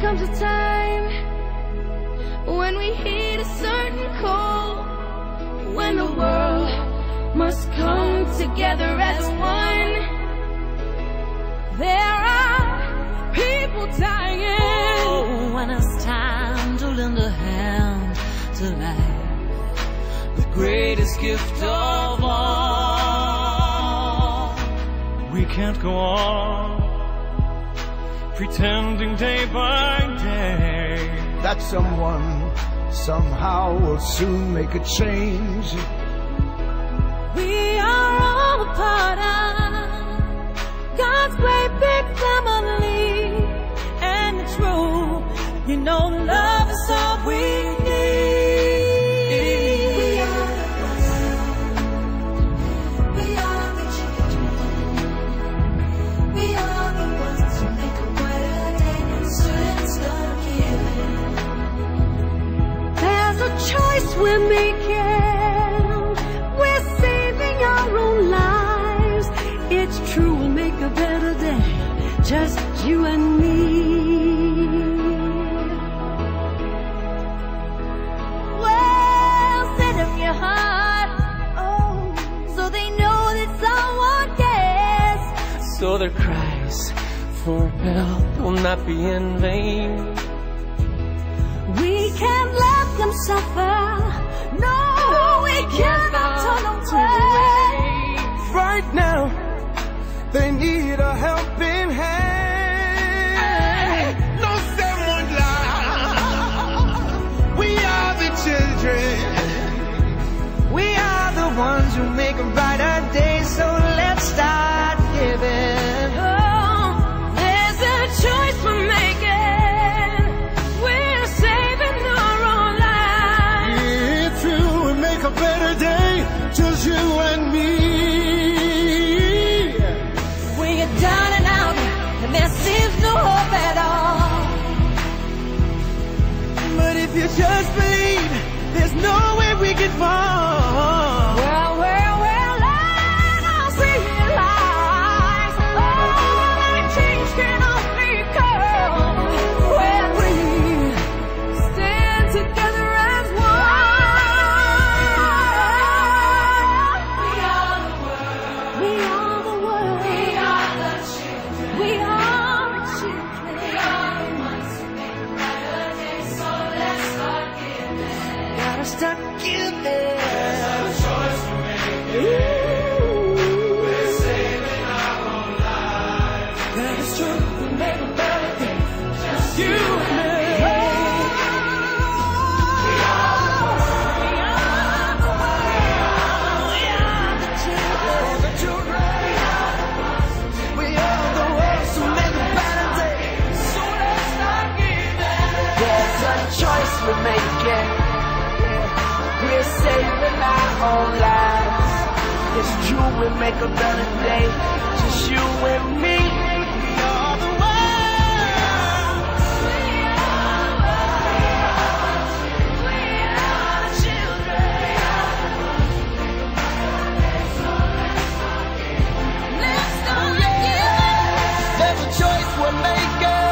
comes a time when we heed a certain call, when the world must come together as one. There are people dying. Oh, when it's time to lend a hand to life, the greatest gift of all. We can't go on pretending day by day that someone somehow will soon make a change. We are all a part of God's great big family. And it's true, you know, choice we're making. We're saving our own lives. It's true, we'll make a better day. Just you and me. Well, set up your heart. Oh, so they know that someone cares. So their cries for help will not be in vain. Them suffer. No, we cannot turn away. Right now, they need if you just believe, there's no way we can fall. We're. We're saving our own lives. It's true, we make a better day. Just you and me. We all the way. We are the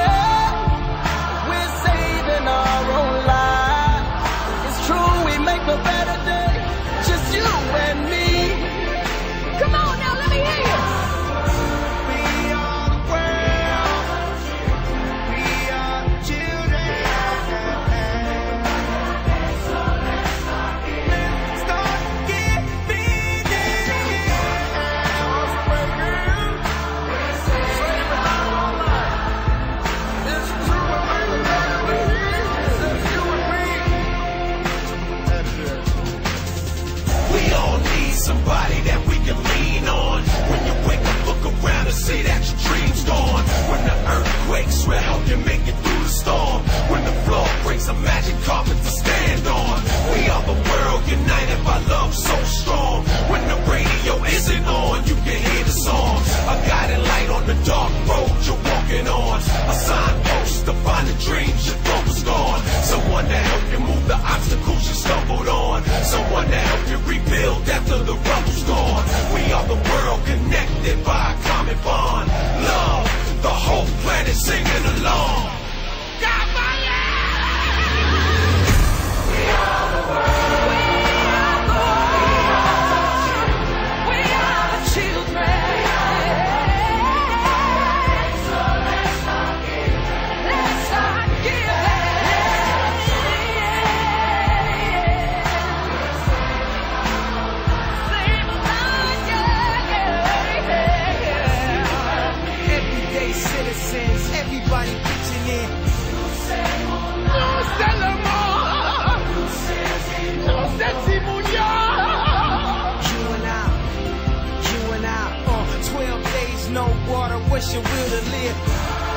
carpet to stand on. We are the world united by love so strong. You and I, you and I, uh, 12 days, no water, what's your will to live?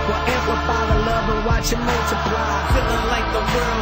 Well, amplify the love and watch it multiply. Feeling like the world